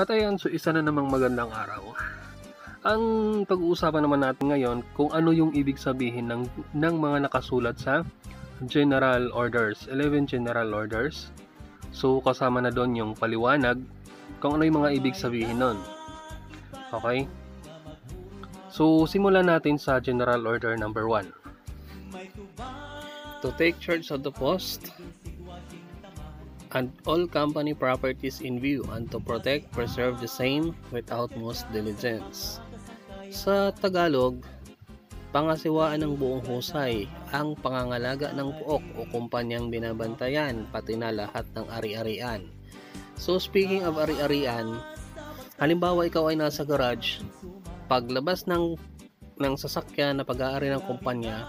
At ayan, so isa na namang magandang araw. Ang pag-uusapan naman natin ngayon kung ano yung ibig sabihin ng, ng mga nakasulat sa General Orders, 11 General Orders. So kasama na doon yung paliwanag kung ano yung mga ibig sabihin nun. Okay? So simulan natin sa General Order number 1. To take charge of the post, and all company properties in view and to protect, preserve the same with utmost diligence. Sa Tagalog, pangasiwaan ng buong husay ang pangangalaga ng puok o kumpanyang binabantayan pati na lahat ng ari-arian. So speaking of ari-arian, halimbawa ikaw ay nasa garage, paglabas ng ng sasakyan na pag-aari ng kumpanya,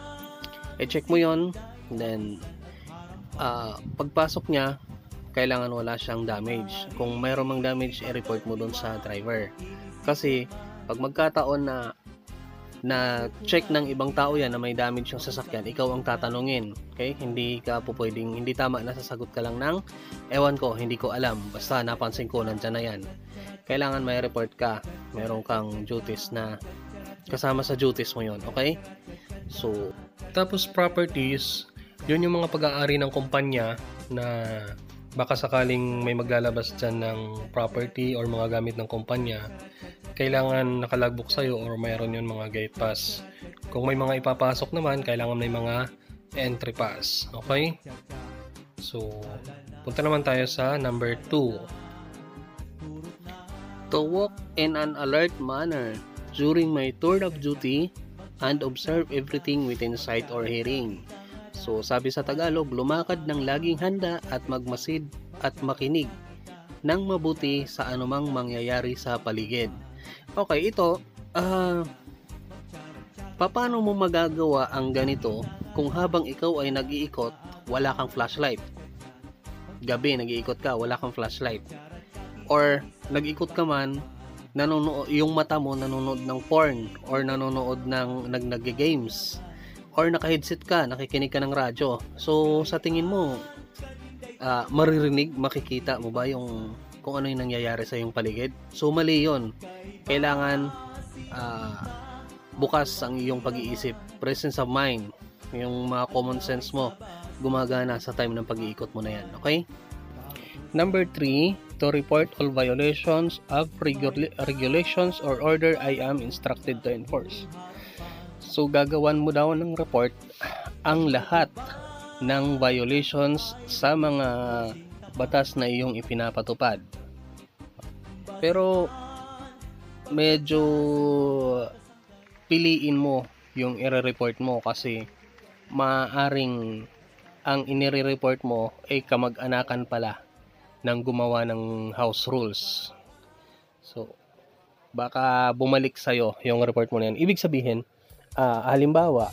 i-check mo yon then uh, pagpasok niya kailangan wala siyang damage. Kung mayroon mang damage, i-report mo dun sa driver. Kasi, pag magkataon na na check ng ibang tao yan na may damage yung sasakyan, ikaw ang tatanungin. Okay? Hindi ka po pwedeng, hindi tama na sasagot ka lang ng, ewan ko, hindi ko alam. Basta napansin ko, nandyan na yan. Kailangan may report ka. Meron kang duties na kasama sa duties mo yon Okay? So, tapos properties, yun yung mga pag-aari ng kumpanya na baka sakaling may maglalabas dyan ng property or mga gamit ng kumpanya, kailangan nakalagbok sa'yo or mayroon yun mga gate pass. Kung may mga ipapasok naman, kailangan may mga entry pass. Okay? So, punta naman tayo sa number 2. To walk in an alert manner during my tour of duty and observe everything within sight or hearing So sabi sa Tagalog, lumakad ng laging handa at magmasid at makinig ng mabuti sa anumang mangyayari sa paligid. Okay, ito, uh, paano mo magagawa ang ganito kung habang ikaw ay nag-iikot, wala kang flashlight? Gabi, nag-iikot ka, wala kang flashlight. Or, nag-ikot ka man, nanonood, yung mata mo nanonood ng porn or nanonood ng nag nag-games or naka-headset ka, nakikinig ka ng radyo. So, sa tingin mo, uh, maririnig, makikita mo ba yung kung ano yung nangyayari sa iyong paligid? So, mali yon Kailangan uh, bukas ang iyong pag-iisip, presence of mind, yung mga common sense mo, gumagana sa time ng pag-iikot mo na yan. Okay? Number 3, to report all violations of regula- regulations or order I am instructed to enforce. So gagawan mo daw ng report ang lahat ng violations sa mga batas na iyong ipinapatupad. Pero medyo piliin mo yung i-report mo kasi maaring ang inire-report mo ay kamag-anakan pala ng gumawa ng house rules. So, baka bumalik sa'yo yung report mo na yan. Ibig sabihin, uh, halimbawa,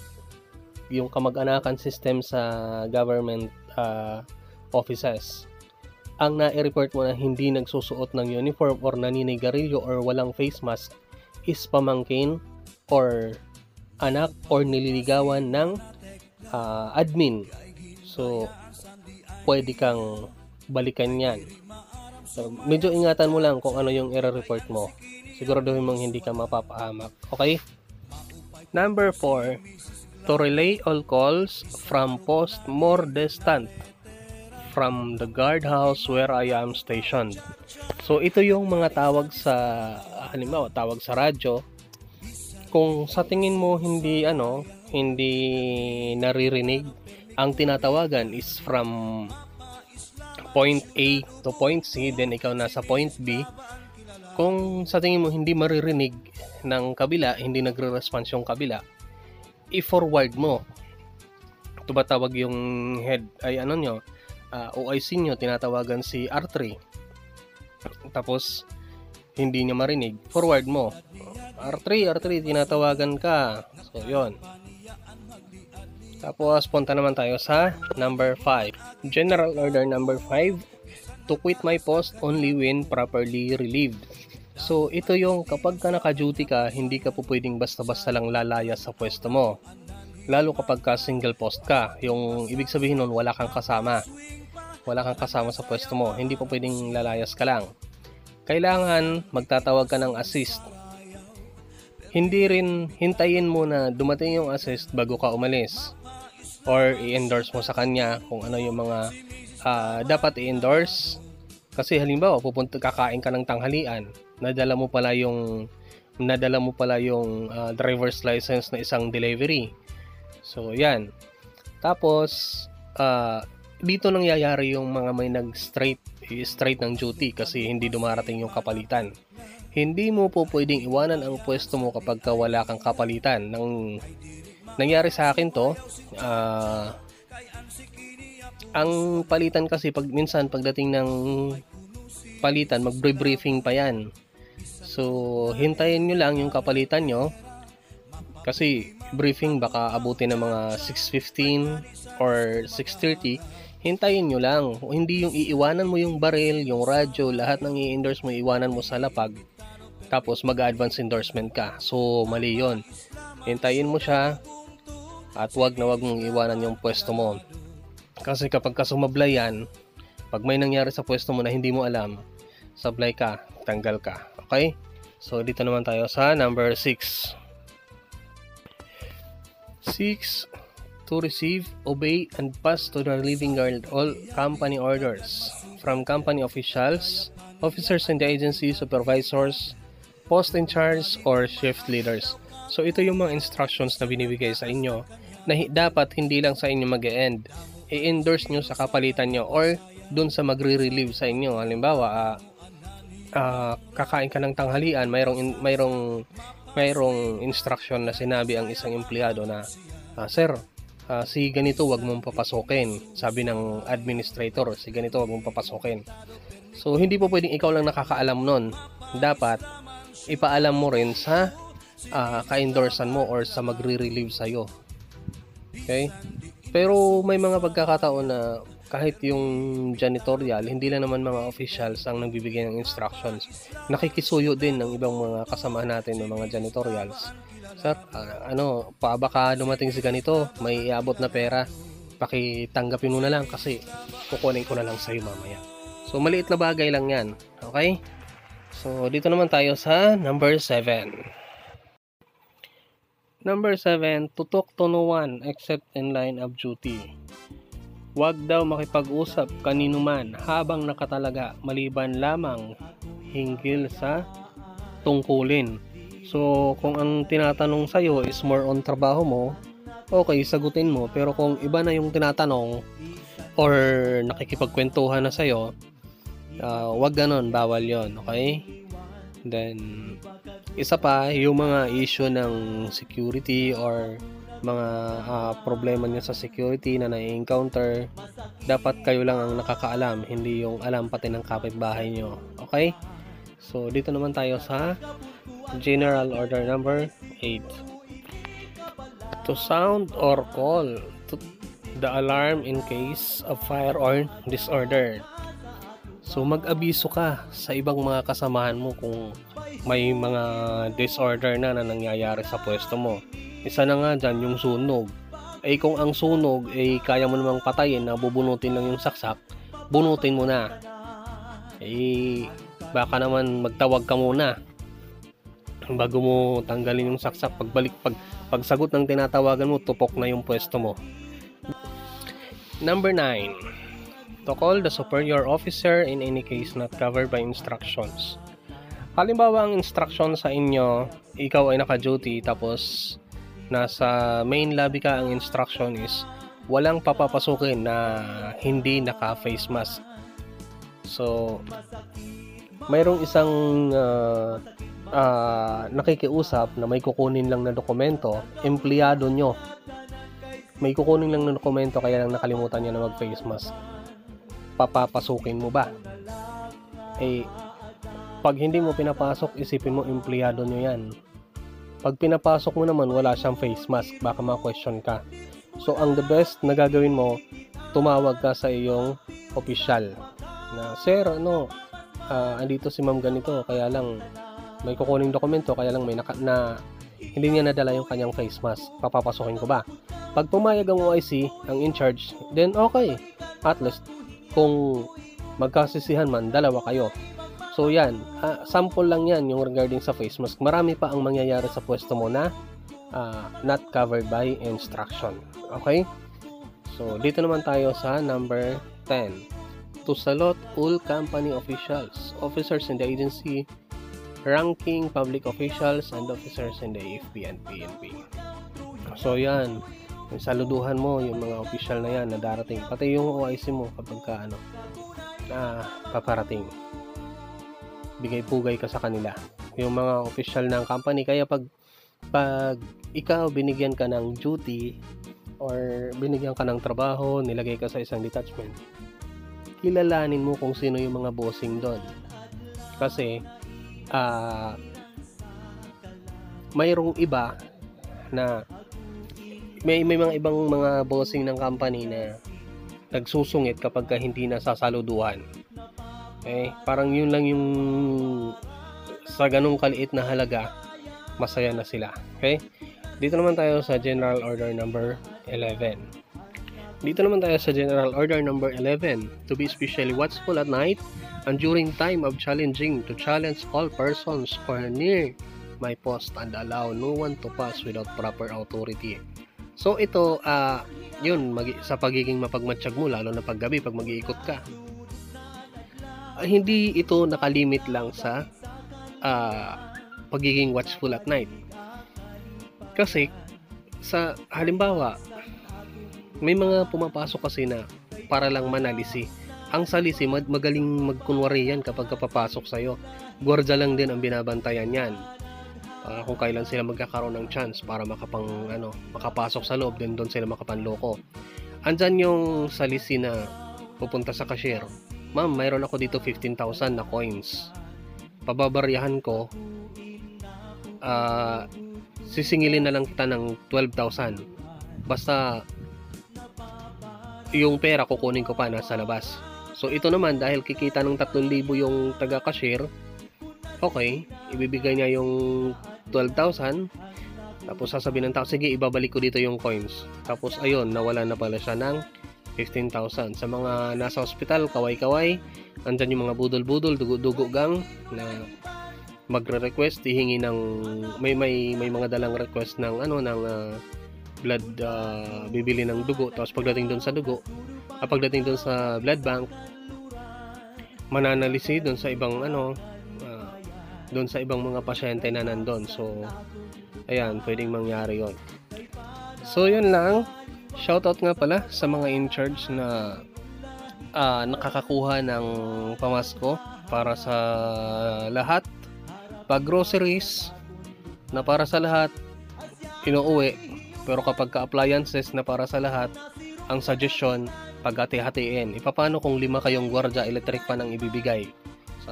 yung kamag-anakan system sa government uh, offices, ang na-report mo na hindi nagsusuot ng uniform or naninigarilyo or walang face mask is pamangkin or anak or nililigawan ng uh, admin. So, pwede kang balikan yan. So, medyo ingatan mo lang kung ano yung error report mo. Siguraduhin mong hindi ka mapapahamak. Okay? Number 4. To relay all calls from post more distant from the guardhouse where I am stationed. So ito yung mga tawag sa halimbawa tawag sa radyo. Kung sa tingin mo hindi ano, hindi naririnig, ang tinatawagan is from point A to point C, then ikaw nasa point B, kung sa tingin mo hindi maririnig ng kabila, hindi nagre-response yung kabila, i-forward mo. Tumatawag yung head ay ano nyo, uh, ah, OIC nyo, tinatawagan si R3. Tapos, hindi niya marinig, forward mo. R3, R3, tinatawagan ka. So, yon Tapos, punta naman tayo sa number 5. General order number 5, to quit my post only when properly relieved. So, ito yung kapag ka naka-duty ka, hindi ka po pwedeng basta-basta lang lalaya sa pwesto mo. Lalo kapag ka single post ka. Yung ibig sabihin nun, wala kang kasama. Wala kang kasama sa pwesto mo. Hindi po pwedeng lalayas ka lang. kailangan magtatawag ka ng assist. Hindi rin hintayin mo na dumating yung assist bago ka umalis. Or i-endorse mo sa kanya kung ano yung mga uh, dapat i-endorse. Kasi halimbawa, pupunta kakain ka ng tanghalian, nadala mo pala yung nadala mo pala yung uh, driver's license na isang delivery. So, yan. Tapos, uh, dito nangyayari yung mga may nag-straight straight ng duty kasi hindi dumarating yung kapalitan. Hindi mo po pwedeng iwanan ang pwesto mo kapag wala kang kapalitan. Nang nangyari sa akin to, uh, ang palitan kasi pag minsan pagdating ng palitan, mag-briefing pa yan. So, hintayin nyo lang yung kapalitan nyo kasi briefing baka abutin ng mga 6.15 or 6.30 hintayin nyo lang. Hindi yung iiwanan mo yung baril, yung radyo, lahat ng i-endorse mo, iiwanan mo sa lapag. Tapos mag-advance endorsement ka. So, mali yon Hintayin mo siya at wag na wag mong iwanan yung pwesto mo. Kasi kapag ka sumablay yan, pag may nangyari sa pwesto mo na hindi mo alam, sablay ka, tanggal ka. Okay? So, dito naman tayo sa number 6. 6 to receive, obey, and pass to the living guard all company orders from company officials, officers in the agency, supervisors, post in charge, or shift leaders. So ito yung mga instructions na binibigay sa inyo na dapat hindi lang sa inyo mag-end. I-endorse nyo sa kapalitan nyo or dun sa magre-relieve sa inyo. Halimbawa, uh, uh, kakain ka ng tanghalian, mayroong, in, mayroong, mayroong instruction na sinabi ang isang empleyado na, uh, Sir, uh, si ganito wag mong papasokin. Sabi ng administrator, si ganito wag mong papasokin. So, hindi po pwedeng ikaw lang nakakaalam nun. Dapat, ipaalam mo rin sa uh, ka-endorsan mo or sa magre-relieve sa'yo. Okay? Pero may mga pagkakataon na kahit yung janitorial, hindi lang naman mga officials ang nagbibigay ng instructions. Nakikisuyo din ng ibang mga kasama natin ng mga janitorials Sir, uh, ano, pa baka dumating si ganito, may iabot na pera. Pakitanggapin mo na lang kasi kukunin ko na lang sa'yo mamaya. So, maliit na bagay lang yan. Okay? So, dito naman tayo sa number 7. Number 7, tutok to no one except in line of duty. Huwag daw makipag-usap kanino man habang nakatalaga maliban lamang hinggil sa tungkulin So, kung ang tinatanong sa'yo is more on trabaho mo, okay, sagutin mo. Pero kung iba na yung tinatanong or nakikipagkwentuhan na sa'yo, uh, wag ganon, bawal yon okay? Then, isa pa, yung mga issue ng security or mga uh, problema niya sa security na na-encounter, dapat kayo lang ang nakakaalam, hindi yung alam pati ng kapitbahay nyo. Okay? So, dito naman tayo sa General Order Number 8. To sound or call to the alarm in case of fire or disorder. So mag-abiso ka sa ibang mga kasamahan mo kung may mga disorder na na nangyayari sa pwesto mo. Isa na nga dyan yung sunog. Eh kung ang sunog ay eh, kaya mo namang patayin na bubunutin lang yung saksak, bunutin mo na. Eh baka naman magtawag ka muna bago mo tanggalin yung saksak pagbalik pag pagsagot ng tinatawagan mo tupok na yung pwesto mo number 9 to the superior officer in any case not covered by instructions halimbawa ang instruction sa inyo ikaw ay naka-duty tapos nasa main lobby ka ang instruction is walang papapasukin na hindi naka face mask so mayroong isang uh, uh, nakikiusap na may kukunin lang na dokumento, empleyado nyo. May kukunin lang na dokumento kaya lang nakalimutan niya na mag face mask. Papapasukin mo ba? Eh, pag hindi mo pinapasok, isipin mo empleyado nyo yan. Pag pinapasok mo naman, wala siyang face mask, baka ma-question ka. So, ang the best na gagawin mo, tumawag ka sa iyong opisyal na, Sir, ano, uh, andito si ma'am ganito, kaya lang may kukuning dokumento kaya lang may naka, na hindi niya nadala yung kanyang face mask. Papapasukin ko ba? Pag pumayag ang OIC, ang in charge, then okay. At least, kung magkasisihan man, dalawa kayo. So yan, ah, sample lang yan yung regarding sa face mask. Marami pa ang mangyayari sa pwesto mo na ah, not covered by instruction. Okay? So dito naman tayo sa number 10. To salute all company officials, officers in the agency, ranking public officials, and officers in the AFP and PNP. So yan, yung saluduhan mo, yung mga official na yan na darating. Pati yung OIC mo kapag ka ano, ah, paparating bigay-pugay ka sa kanila. Yung mga official ng company. Kaya pag, pag ikaw binigyan ka ng duty or binigyan ka ng trabaho, nilagay ka sa isang detachment, kilalanin mo kung sino yung mga bossing doon. Kasi, ah, mayroong iba na may may mga ibang mga bossing ng company na nagsusungit kapag ka hindi nasasaluduhan. Okay? Parang yun lang yung sa ganung kaliit na halaga, masaya na sila. Okay? Dito naman tayo sa General Order number 11. Dito naman tayo sa General Order number 11 to be especially watchful at night and during time of challenging to challenge all persons who near my post and allow no one to pass without proper authority. So ito, ah yun, mag- sa pagiging mapagmatsyag mo, lalo na paggabi, pag mag-iikot ka, ah, hindi ito nakalimit lang sa ah, pagiging watchful at night. Kasi, sa halimbawa, may mga pumapasok kasi na para lang manalisi. Ang salisi, mag- magaling magkunwari yan kapag kapapasok sa'yo. Gwardya lang din ang binabantayan yan. Ah, kung kailan sila magkakaroon ng chance para makapang ano, makapasok sa loob din doon sila makapanloko. Andyan yung salisi na pupunta sa cashier. Ma'am, mayroon ako dito 15,000 na coins. Pababaryahan ko ah sisingilin na lang kita ng 12,000. Basta yung pera kukunin ko pa nasa labas. So ito naman dahil kikita ng 3,000 yung taga-cashier, okay, ibibigay niya yung 12,000 tapos sasabihin ng tao, sige ibabalik ko dito yung coins. Tapos ayun, nawala na pala siya ng 15,000. Sa mga nasa hospital, kaway-kaway, andyan yung mga budol-budol, dugo-dugo gang na magre-request, hihingi ng may may may mga dalang request ng ano ng ah, blood ah, bibili ng dugo tapos pagdating doon sa dugo ah, pagdating doon sa blood bank mananalisi doon sa ibang ano doon sa ibang mga pasyente na nandun. So ayan pwedeng mangyari yon so yun lang. Shoutout nga pala sa mga in charge na ah, nakakakuha ng pamasko para sa lahat. Pag groceries na para sa lahat inuuwi. Pero kapag ka-appliances na para sa lahat ang suggestion paghati-hatiin. Ipapano kung lima kayong gwardiya electric fan ang ibibigay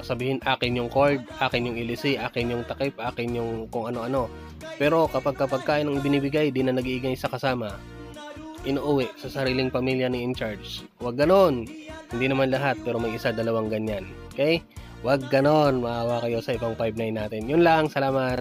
sasabihin akin yung cord akin yung ilisi akin yung takip akin yung kung ano-ano. Pero kapag kapag kain ang binibigay di na nag-iigay sa kasama. Inuuwi sa sariling pamilya ni in charge wag ganon. Hindi naman lahat pero may isa dalawang ganyan. Okay? Huwag ganon, maawa kayo sa ibang 5-9 natin. Yun lang, salamat.